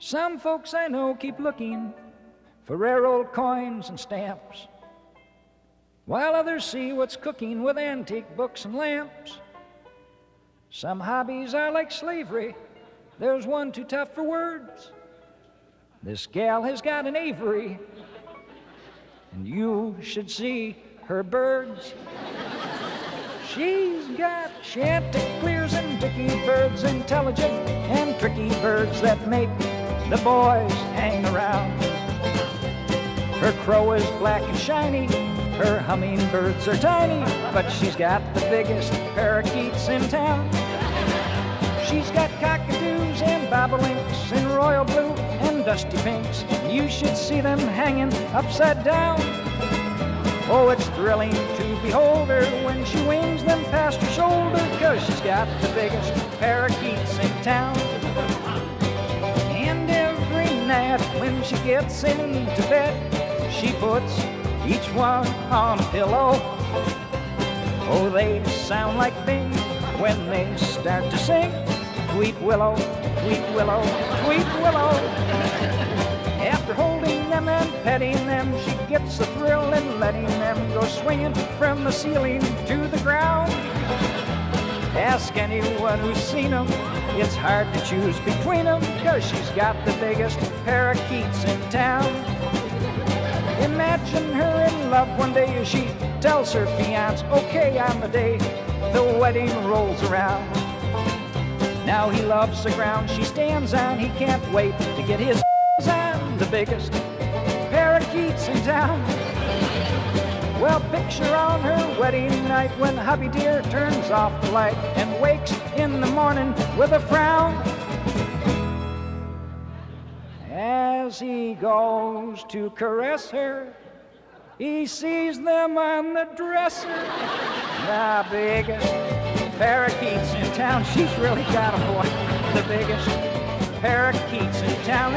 Some folks I know keep looking for rare old coins and stamps, while others see what's cooking with antique books and lamps. Some hobbies are like slavery, there's one too tough for words. This gal has got an aviary, and you should see her birds. She's got chanticleers and dicky birds, intelligent and tricky birds that make the boys hang around. Her crow is black and shiny, her hummingbirds are tiny, but she's got the biggest parakeets in town. She's got cockatoos and bobolinks in royal blue and dusty pinks. You should see them hanging upside down. Oh, it's thrilling to behold her when she wings them past her shoulder, cause she's got the biggest parakeets in town. Night when she gets into bed, she puts each one on a pillow. Oh, they sound like things when they start to sing. Sweet willow, sweet willow, sweet willow. After holding them and petting them, she gets a thrill in letting them go swinging from the ceiling to the ground. Ask anyone who's seen them, it's hard to choose between them, cause she's got the biggest parakeets in town. Imagine her in love one day as she tells her fiance, okay, on the day the wedding rolls around. Now he loves the ground she stands on, he can't wait to get his on the biggest parakeets in town. Well, picture on her wedding night when hubby dear turns off the light and wakes in the morning with a frown. As he goes to caress her, he sees them on the dresser. The biggest parakeets in town. She's really got a boy. The biggest parakeets in town.